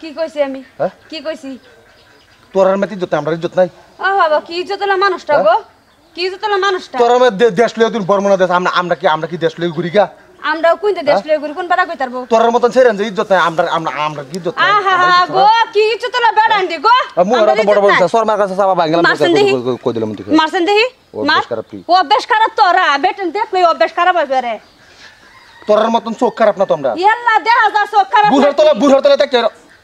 কি কইছি আমি? হ্যাঁ? কি কইছি? তোর আর মেতি নাই, আমরা ইজ্জত নাই। ও বাবা কি ইজ্জতলা মানুষটা গো? কি ইজ্জতলা মানুষটা? তোর আমার দেশ লইয়া তুই বর্মনা দেশ আমরা আমরা কি আমরা কি দেশ লইয়া ঘুরি গা? আমরাও কোনতে দেশ লয়ে ঘুরি? কোন পাড়া কইতারবো? তোর মতন ছেড়েন যে ইজ্জত নাই আমরা আমরা আমরা কি ইজ্জত নাই? আহা গো কি ইজ্জতলা বেড়ান্ডি গো? মু আমাদের তো বড় বড় নাই। সরমার কাছে সাবা দেখি। কই দিলাম তুই মারছেন দেখি ও মার অভ্যাস খারাপ? ও তোরা বেটন দেখলে অভ্যাস খারাপ হবে রে। তোর মতন চোখ খারাপ না তোমরা? ইয়াল্লা দেখা যা চোখ খারাপ বুড়ার তলা বুড়ার তলা দেখতে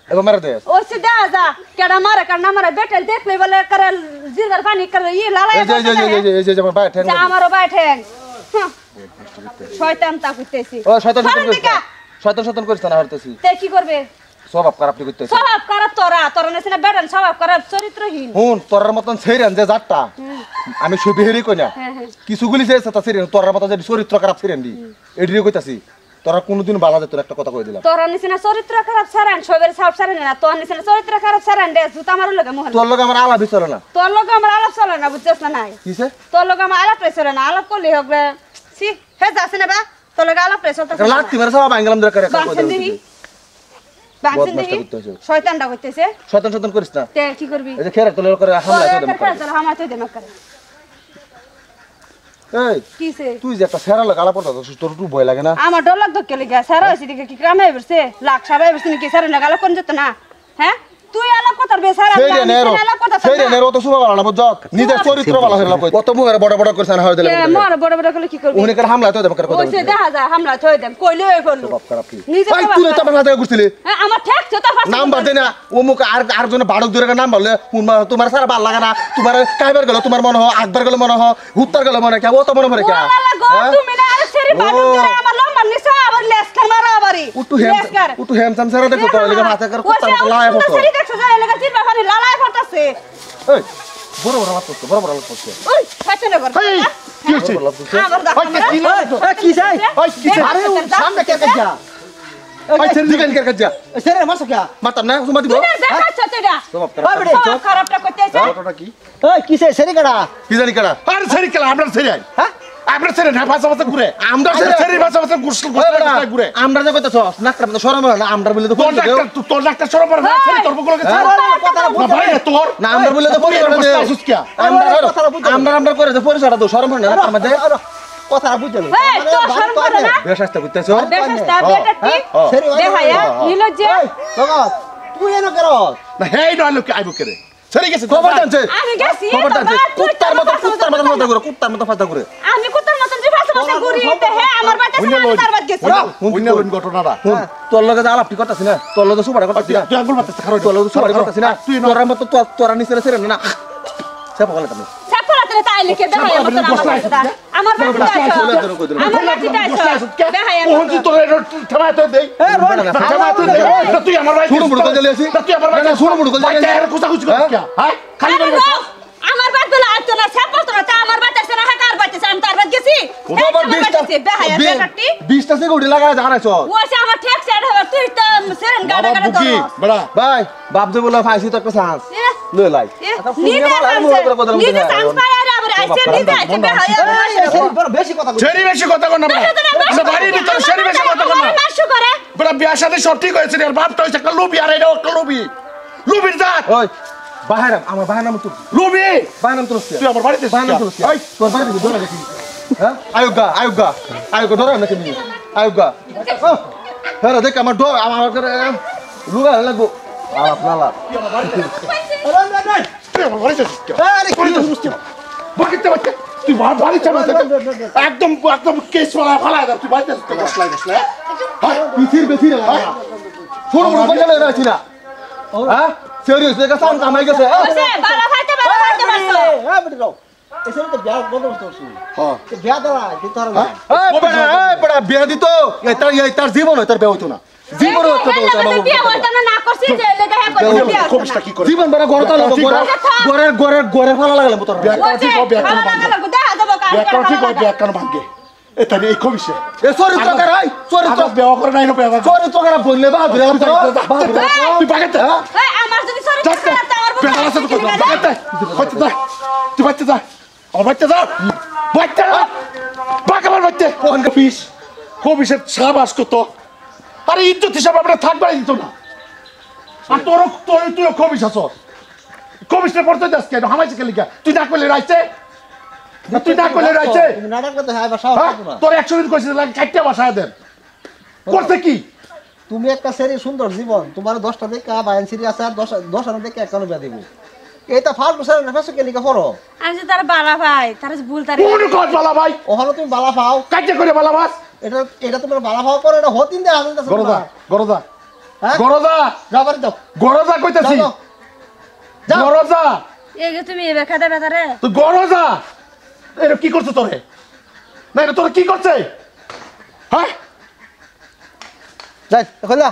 এবার মেরে দে। ও সে যা কেডা মারে কারণ মারে বেটেল দেখলে বলে করে জিগার পানি করে ই লালাই এই যে এই যে এই যে আমার ভাই ঠেন আমারও বাই ঠেং শয়তান তা কইতেছি ও শয়তান শয়তান। না শয়তান শয়তান করিস না হরতেছি। তে কি করবে? স্বভাব খারাপ তুই করতেছিস স্বভাব খারাপ তোরা তোরা নেছিনা বেটান স্বভাব খারাপ চরিত্রহীন। হুন তোর মতন ছেড়েন যে যাত্রা আমি ছবি হেরি কই না হ্যাঁ, হ্যাঁ। কিছুগুলি যে তা ছেড়েন তোর মতন যে চরিত্র খারাপ ছেড়েন দি এডিরে কইতাছি। তোরা কোনোদিন বালা যেত একটা কথা কই দিলাম। তোরা নিছিনা চরিত্র খারাপ সারান সবের সাপ সারান না তোর নিছিনা চরিত্র খারাপ সারান দে জুতা মারু লাগে মোহন। তোর লগে আমার আলাপ চলে না। তোর লোক আমার আলাপ চলে না বুঝছিস না নাই? কিসে? তোর লোক আমার আলাপ চলে না আলাপ করলে হোক রে। সি হে যাচ্ছে না বা তোর লোক আলাপ চলতে লাত্তি মেরে সব বাঙ্গালাম দরকার একটা দেখি। করতেছে। শয়তানটা করতেছে। শয়তান শয়তান করিস না। তে কি করবি? এই যে খেরা তোর করে হামলা করে দে মক্কা এই কিসে তুই যে একটা তোর একটু ভয় লাগে না? আমার ডর লাগতো কে লিগা সারা দিকে কি গ্রামে বেরছে লাখ সাবাই বেরছে কি সারা নাগালা কোন যেত না হ্যাঁ? তুই আলাপ কথা বে সারা নেরো আলাপ নেরো তো সুবা বালা বুঝছ? নিজের চরিত্র বালা হইলা কই কত মুখের বড় বড় করিস না হয় দিলে মর বড় বড় করে কি করবি? উনি করে হামলা তো দেব করে কথা ওইসে দেখা যায় হামলা থই দেন কইলে ওই করল বাপ খারাপ কি নিজে ভাই তুই তো আমার হাতে ঘুরছিলি হ্যাঁ, আমার ঠেকছে তো ফাঁসি নাম বাদ দে না। ও মুখ আর আর জন্য বাড়ক দূরে নাম বললে তোমার সারা ভালো লাগে না। তোমার কাইবার গেল তোমার মনে হয় আকবার গেল মনে হয় হুত্তার গেল মনে কে ও তো মনে পড়ে কে? ওয়ালা গো হ্যাঁ? তুমি না আরে সেরি বানু ও। করে আমার লম্বা নিছো আবার লেস খান মারা আবারই উটু হেম উটু হেম সাম সারা দেখো তো এলাকা মাথা কর কুত্তার মতো লায় ওই ফটো সেরি দেখছ যায় এলাকা চিরবা পানি লালায় ফটাছে এই বড় বড় লাভ করছে বড় বড় লাভ করছে। ওই পাছনে কর এই, কি হয়েছে? বড় লাভ করছে। আমার দাও ওই, কি লো? এই, কি চাই? ওই, কি চাই? আরে, ও সামনে কে গেছা? ওই ছেড়ে দিবেন কে কাজা এই, ছেড়ে মারছো কে? মাতাম না সুমা দিব তুই দেখাচ্ছ তেডা সব ওই খারাপ। বেটা, সব খারাপটা করতেছে ফটোটা কি? ওই, কি চাই? ছেড়ে কেডা? কি জানি কেডা? আরে ছেড়ে গেল আমরা ছেড়ে হ্যাঁ? আমরা ছেড়ে না ভাষা ভাষা ঘুরে। আমরা আমরা ছেড়ে- ছেড়ে ভাষা ভাষা ঘুরছিল ওই বেটা, ঘুরে। আমরা যে কইতাছ নাকটা মতো শরম না আমরা বলে তো তোর পরিচয় দেও। তোর ডাক্তার সরব না ছেড়ে তোর বকলকে? ছেড়ে আরে, আরে, কথাটা বুঝতে ভাই তোর। না আমরা বলে তো পরিচয়টা বসে দেও আমরা আরে, কথাটা বুঝতে আমরা আমরা করে যে পরিচয়টা দেও শরম না নাকটার মধ্যে। আরে, আরে, কথাটা বুঝতে পারি। এই, তোর ভালো শরম করে না? বেশ আসতে বেশাস্তা বেটাটি ছেড়ে ওই, দেখায়া ওই, ওই, নিলজ্জে ওই, জগৎ, তুই এনো কেন? না হেই নয় লোক আইব করে? ছেড়ে গেছে খবর জানছে আমি গেছি খবর তো জানছে কুত্তার মতো কুত্তার মতো ফাঁসা করে কুত্তার মতো ফাঁসা করে। আমি কুত্তার মতন যে ফাঁসা ফাঁসা করি তে হে আমার বাচ্চা সামনে তার বাদ গেছি অন্য লোক ঘটনাটা শুন তোর লগে যা আলাপটি করতাছি না তোর লগে সুপারি করতাছি না। তুই আঙ্গুল মারতেছিস খারো তোর লগে সুপারি করতাছি না তুই তোর মতো তোর তোরা নিচে ছেড়ে না সে পাগল তুমি লিখে দেখাই আমার তো আমার ওহন দেই দেই তুই আমার ভাই তুই আমার ভাই কুচা হ্যাঁ? খালি বাপ, আমার বাদ বলে আইতো না সাপল তো না। তা আমার বাচ্চা না হাকার বাচ্চা আমি তার বাদ গেছি। তোমার বিশটা দেখাই বেটাটি বিশটা সিকিউরিটি লাগা জানাইছ ও সে আমার ঠেক সাইড হবে তুই তো সেরেন গাড়া গাড়া বুকি বড়া। ভাই বাপ যে বলে ফাইছি তো একটা এ, লই লাই। নিজে চান্স নিজে চান্স বেশি কথা বেশি কথা কর না বাড়ির ভিতরে ছেড়ে বেশি কথা কর না। বড়া বিয়ার সাথে সব ঠিক হয়েছে আর বাপটা হয়েছে একটা লুবি আর এটা একটা লুবি। লুবির জাত। ওই বাহারাম আমার বাহার নাম তুই লুবি। বাহার নাম তুই আমার বাড়িতে বাহার নাম ওই তোর বাড়ি ধরে দেখি হ্যাঁ? আয়োগা আয়োগা। আয়োগা ধরে নাকি? নি আয়োগা হ্যাঁ দেখ আমার ডর আমার লুগা লাগবো আলাপ নালা আরে, আরে, আরে, আমার বাড়িতে আরে, কি হচ্ছে? বাকিতে বাচ্চা তুই বাড়ি একদম একদম কেস ফলা ফলা তুই বাড়িতে বসলাই বসলাই পিছির বেশি না। ছোট বড় রাখছি না? হ্যাঁ? সিরিয়াস দেখা সাম কামাই গেছে খাইতে খাইতে পারছ বেটা, যাও। হ্যাঁ। জীবন জীবন হইতো না। বিয়ে না না করছি জীবন বড় গড়ে গড়ে গড়ে ফালা লাগালে তোর? ঠিক হবে ঠিক হবে এটা এই এ কারাই করে নাই না বিয়া চরিত্র কারা বললে বা বিয়া তুই আমার যদি তো আছে তো বাচ্চা যা। তুই বাচ্চা যা। আমার বাচ্চা যা। বাচ্চা বাকা আমার বাচ্চা কোন খবিস খবিসের সাবাস কত। আরে ইজ্জত হিসাবে আমরা থাকবার দিত না। আর তোর তোর তুইও আছস কবিসটা পড়তে যাস কেন হামাইছে কে লিখা তুই না করলে রাইছে? তুই না করলে রাইছে? তুমি নাটক করতে হয় না। তোর একশো দিন কইছিস চারটা বাসায় দেন। করতে কি? তুমি একটা সেরি সুন্দর জীবন। তোমার দশটা দেখে বাইন সিরি আছে আর দশ দশ আনা দেখে একান্ন বিয়া দিব। এইটা ফার্স্ট বছর ফেসো কে লিখা পড়ো? আমি যে তার বালা ভাই তার ভুল তার কোন বালা ভাই? ওখানে তুমি বালা পাও। কাজে করে বালা বাস এটা এটা তোমার বালা পাও করো এটা হতিন দে কাছে গরদা গরদা হ্যাঁ? কইতাছি। এই যে তুমি খাদে বেতারে গরজা! এটা কি করছে তোরে? না এটা তোরে কি করছে? হ্যাঁ? যাই খোলা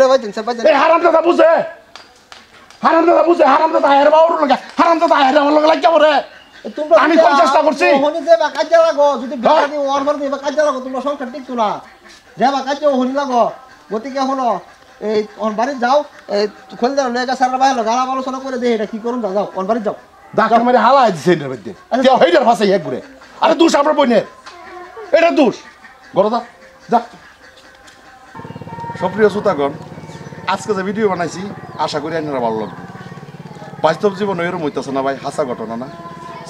লে ভাই তিন সাপাই এই হারাম দাদা বুঝে? হারাম দাদা বুঝে? হারাম দাদা হের বাউর লাগে হারাম দাদা হের আমার লগে লাগিয়া পড়ে আমি কোন চেষ্টা করছি? যে লাগো যদি। দি ওর মর দিবা কাজে লাগো তোমরা সংসার টিকতো না। যে বা কাজে ওহনি লাগো। গতিকে হলো এই ওর বাড়ি যাও। এই খোল দাও লেগা সারা বাইরে গালা আলোচনা করে দে এটা কি করুন যাও যাও ওর বাড়ি যাও। ডাক্তার মারি হালা দিছে এর মধ্যে। কেউ হেইটার ফাঁসে এক ঘুরে। আরে দোষ আপনার বইনের এটা দোষ। গরদা যা। সপ্রিয় শ্রোতাগণ আজকে যে ভিডিও বানাইছি আশা করি আপনারা ভালো লাগবে। বাস্তব জীবন এরম হইতেছে না ভাই হাসা ঘটনা না।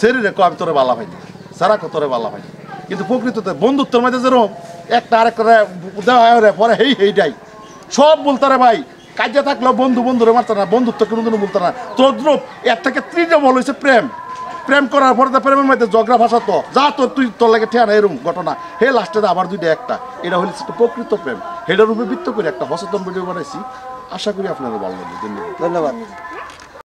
শরীরে কো আমি তোরে বালা ভাই সারা কো তোরে বালা ভাই কিন্তু প্রকৃততে বন্ধুত্বের মধ্যে যেরকম একটা আরেক করে দেওয়া হয় পরে হেই হেইটাই সব বলতো রে ভাই। কাজে থাকলেও বন্ধু বন্ধুরে মারত না, বন্ধুত্ব কোনোদিনও বলতো না। তদ্রুপ এর থেকে তৃণমূল হয়েছে প্রেম। প্রেম করার পরে তো প্রেমের মধ্যে ঝগড়া ভাষা তো। যা তোর, তুই তোর লাগে ঠিয়ানা এরকম ঘটনা। হে লাস্টে আবার দুইটা একটা। এটা হলে একটা প্রকৃত প্রেম। হেডার উপরে বৃত্ত করে একটা সচেতন ভিডিও বানাইছি। আশা করি আপনারা ভালো লাগবে। ধন্যবাদ। ধন্যবাদ।